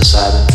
psilocybin.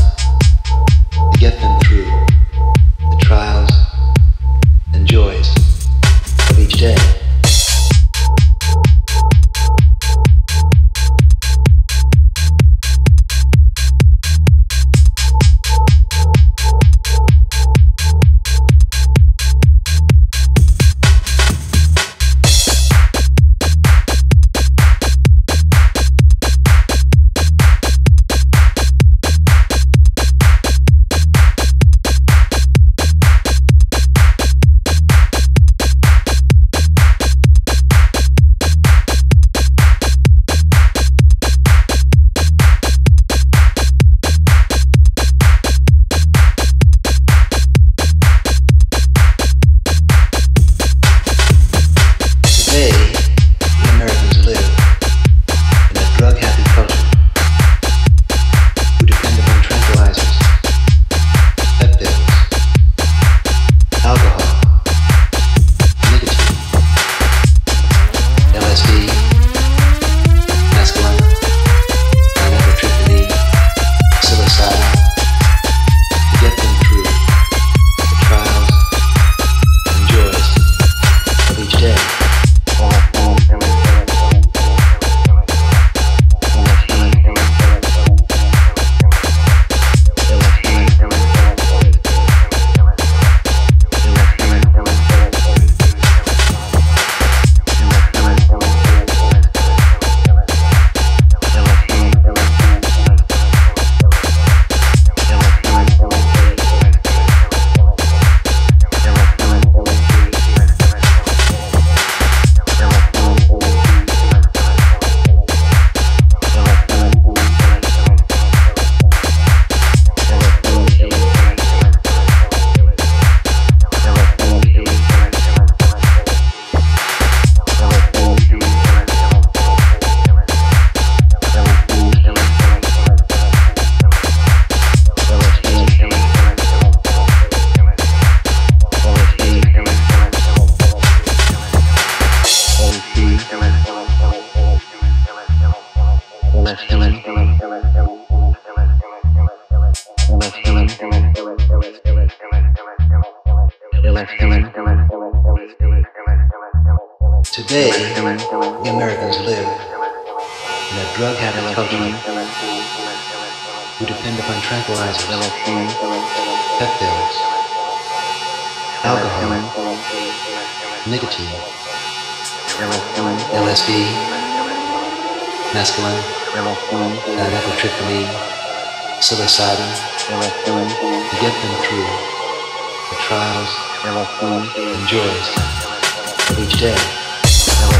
left hand. Today, the Americans live in a drug habit culture. who depend upon tranquilizers, pep pills, alcohol, nicotine, LSD, mescaline, dimethyltryptamine, psilocybin to get them through the trials and the joys of each day.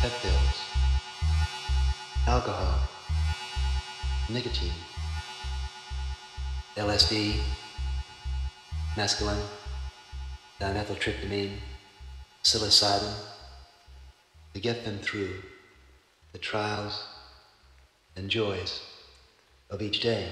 Pep pills, alcohol, nicotine, LSD, mescaline, dimethyltryptamine, psilocybin, to get them through the trials and joys of each day.